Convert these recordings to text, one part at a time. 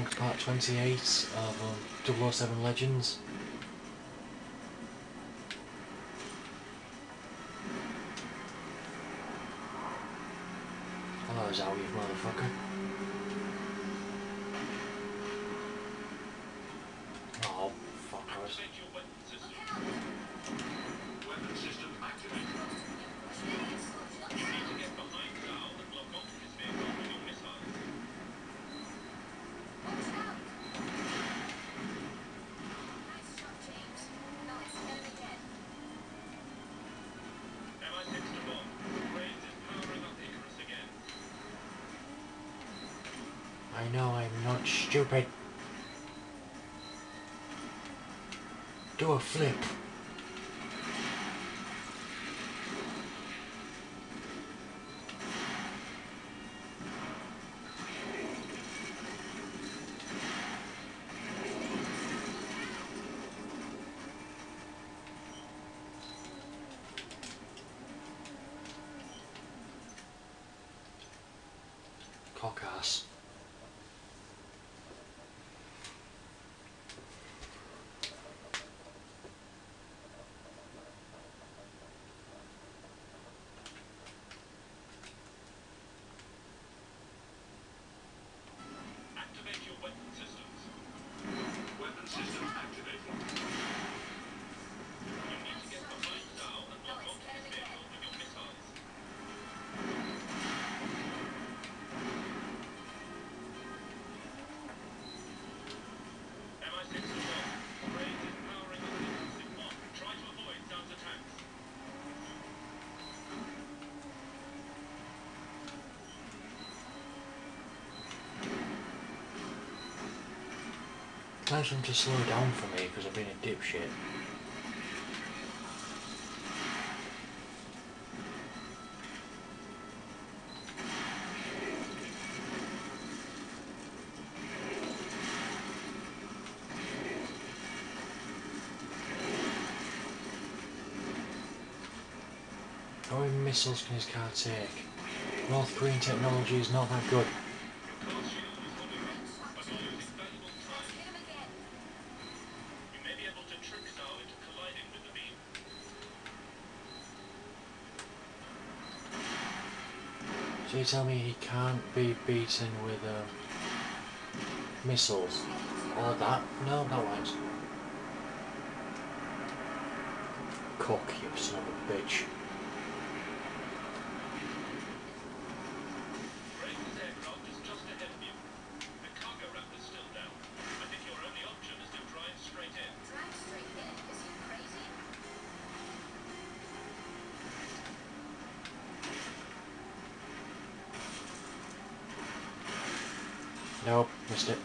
Amongst part 28 of um, 007 Legends. Hello, Zowie, motherfucker. Oh, fuck, I was... Activate your weapon system. Know I'm not stupid. Do a flip. Cock. Tell them to slow down for me because I've been a dipshit. How many missiles can his car take? North Korean technology is not that good. So you tell me he can't be beaten with uh, missiles? Or that? No, that works. Cock, you son of a bitch. Nope, missed it.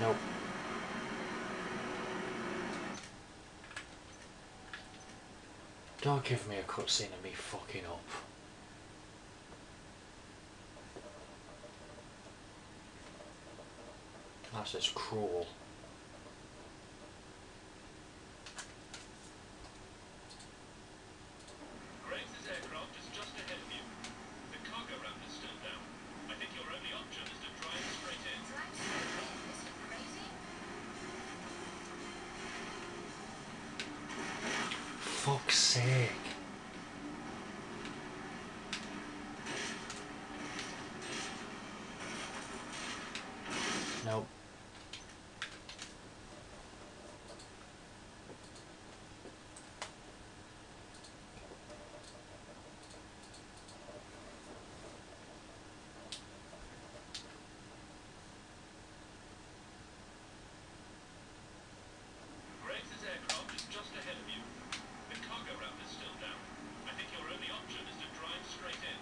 Nope. Don't give me a cutscene of me fucking up. That's just cruel. Fuck's sake. Nope. Graves' aircraft is just ahead of you. The cargo raptor's still down. I think your only option is to drive straight in.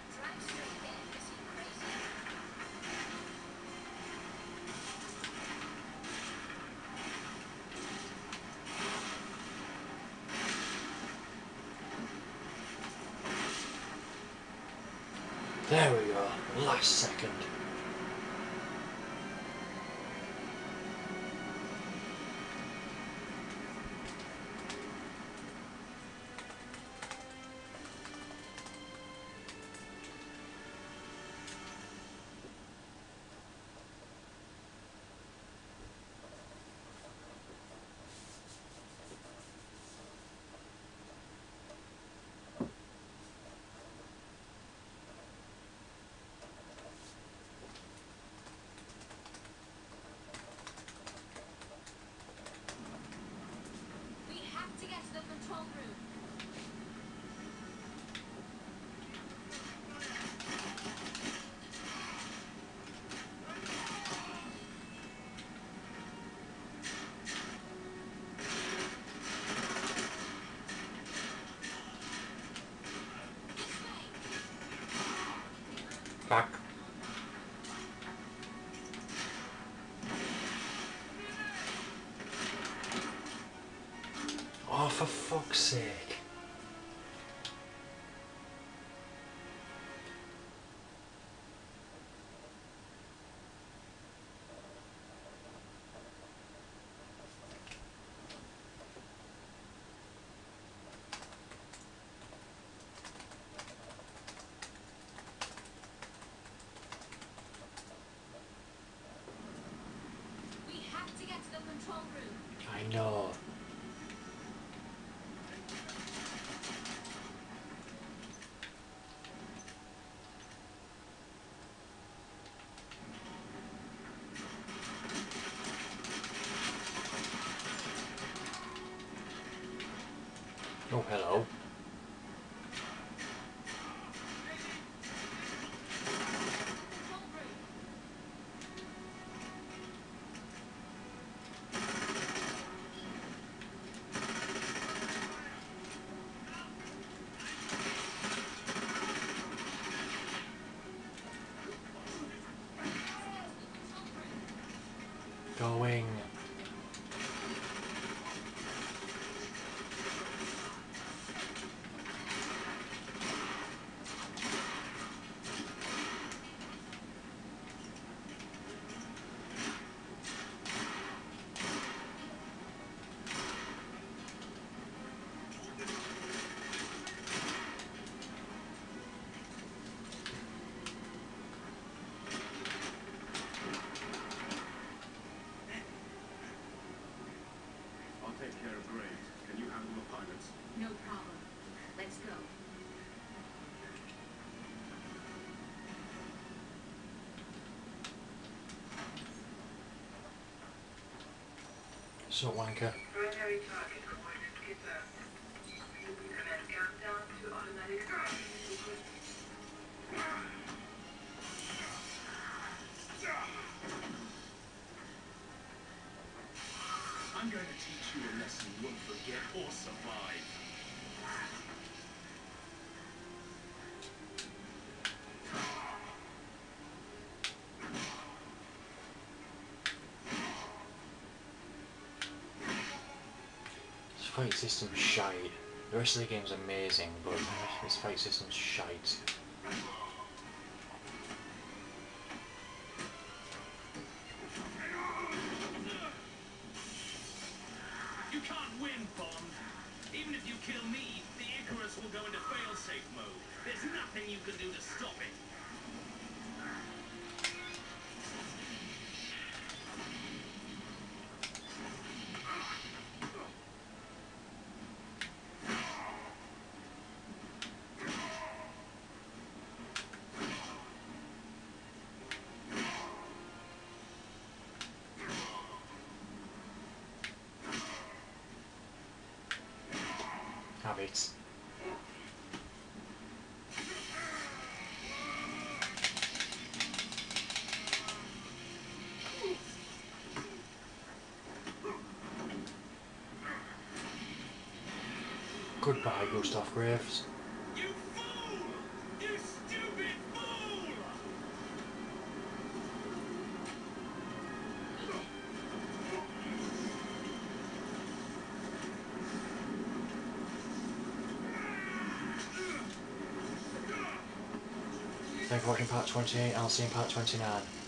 There we go. Last second. Fuck's sake. Oh, hello. Control room. Going. I'll take care of Graves. Can you handle the pilots? No problem. Let's go. So, wanker. Primary target coordinate confirmed. Commence countdown to automatic start. I'm going to teach you a lesson you won't forget or survive. Fight system's shite. The rest of the game's amazing, but this fight system's shite. You can't win, Bond. Even if you kill me, the Icarus will go into failsafe mode. There's nothing you can do to stop it. It. Goodbye, Gustav Graves. Thank you for watching part 28, I'll see you in part 29.